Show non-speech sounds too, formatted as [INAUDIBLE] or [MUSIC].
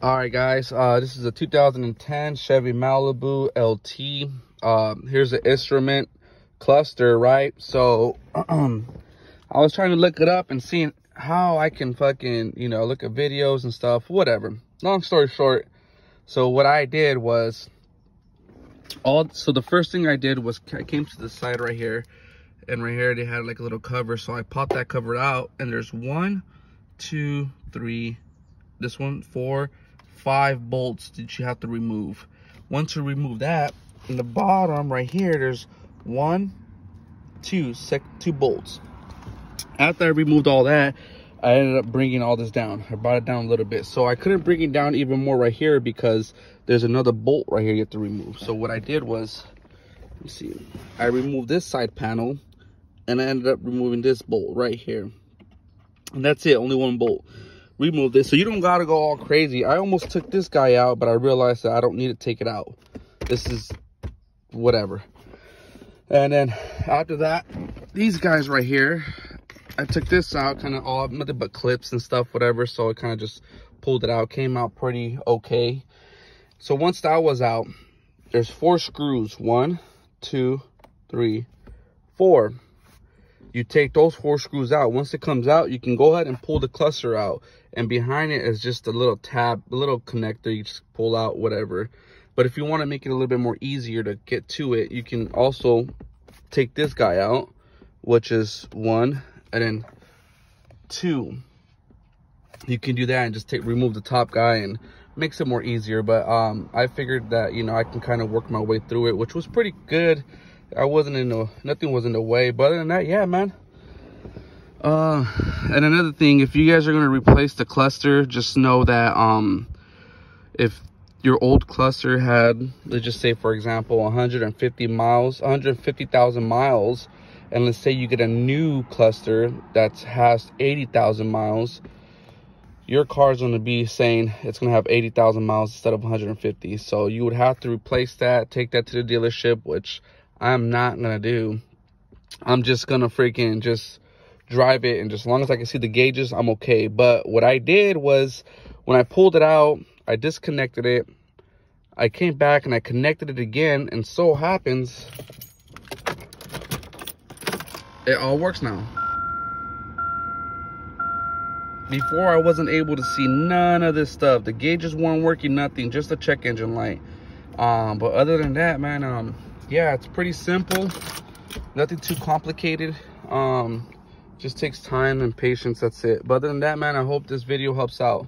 All right, guys. Uh, this is a 2010 Chevy Malibu LT. Um, here's the instrument cluster, right? So [CLEARS THROAT] I was trying to look it up and seeing how I can fucking, you know, look at videos and stuff, whatever. Long story short. So what I did was all, so the first thing I did was I came to the side right here and right here they had like a little cover. So I popped that cover out and there's one, two, three, this one, four, five bolts that you have to remove. Once you remove that, in the bottom right here, there's one, two, sec two bolts. After I removed all that, I ended up bringing all this down. I brought it down a little bit. So I couldn't bring it down even more right here because there's another bolt right here you have to remove. So what I did was, let me see, I removed this side panel and I ended up removing this bolt right here. And that's it, only one bolt remove this. So you don't gotta go all crazy. I almost took this guy out, but I realized that I don't need to take it out. This is whatever. And then after that, these guys right here, I took this out kind of all, nothing but clips and stuff, whatever. So I kind of just pulled it out, came out pretty okay. So once that was out, there's four screws. One, two, three, four you take those four screws out. Once it comes out, you can go ahead and pull the cluster out. And behind it is just a little tab, a little connector you just pull out, whatever. But if you want to make it a little bit more easier to get to it, you can also take this guy out, which is one, and then two. You can do that and just take remove the top guy and makes it more easier. But um, I figured that, you know, I can kind of work my way through it, which was pretty good. I wasn't in the, nothing was in the way. But other than that, yeah, man. Uh, and another thing, if you guys are going to replace the cluster, just know that, um, if your old cluster had, let's just say, for example, 150 miles, 150,000 miles, and let's say you get a new cluster that has 80,000 miles, your car is going to be saying it's going to have 80,000 miles instead of 150. So you would have to replace that, take that to the dealership, which I'm not gonna do. I'm just gonna freaking just drive it and just as long as I can see the gauges, I'm okay. But what I did was when I pulled it out, I disconnected it. I came back and I connected it again and so happens it all works now. Before I wasn't able to see none of this stuff. The gauges weren't working, nothing, just the check engine light. Um, but other than that, man, um, yeah, it's pretty simple. Nothing too complicated. Um, just takes time and patience, that's it. But other than that, man, I hope this video helps out.